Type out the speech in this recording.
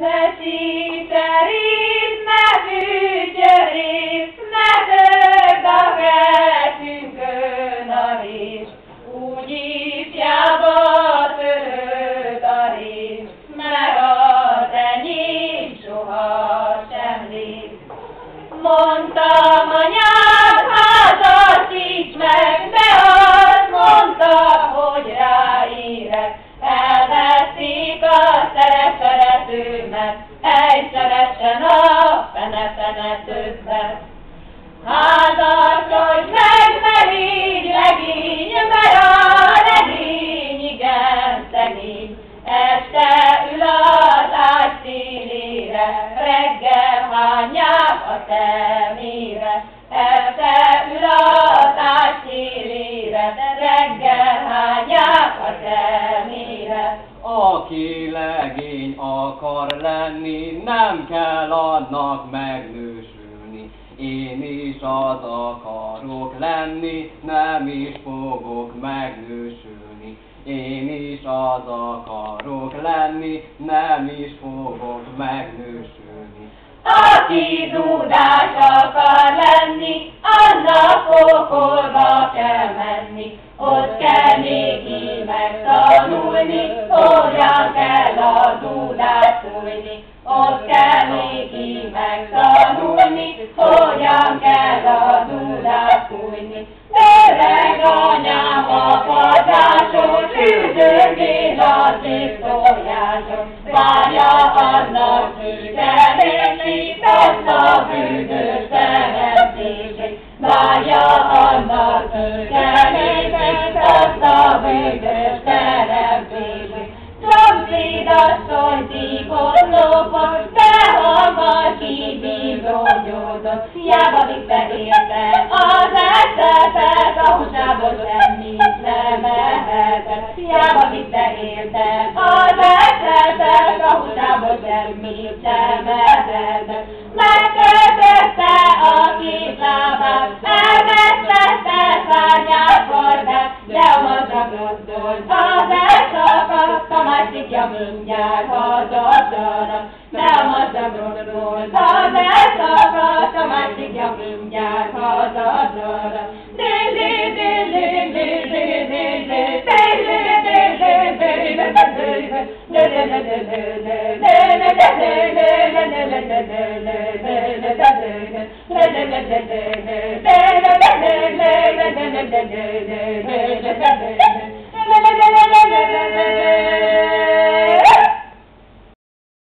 Ne szíteríts, ne tügyöríts, ne törd a kezünkön a rés, úgy Este ágy szélére, reggel hányják a szemére. Aki legény akar lenni, nem kell annak megnősülni. Én is az akarok lenni, nem is fogok megnősülni. Én is az akarok lenni, nem is fogok megnősülni. Aki dúdás akar lenni, annak pokolba kell menni. Ott kell néki megtanulni, hogyan kell a dúdát fújni. Ott kell néki megtanulni, hogyan kell a dúdát fújni. Öreg anyám a padáson, üldögél a szép tojáson, várja annak kikerülni, azt a bűnös. Várja annak kikerülni, azt a bűnös teremtését. Szomszéd asszony lopott, de hamar kibizonyodott. Hiába vitte érte az eszetet, a húsából semmit nem ehetett. Hiába vitte érte az eszetet, a húsából semmit nem ehetett. az elszakadt, a másik javunk nyár hazatanak. Ne a mazdag rossz volt, az elszakadt, a másik javunk nyár hazatanak. Lili, lili, lili, lili, lili, lili, lili, lili,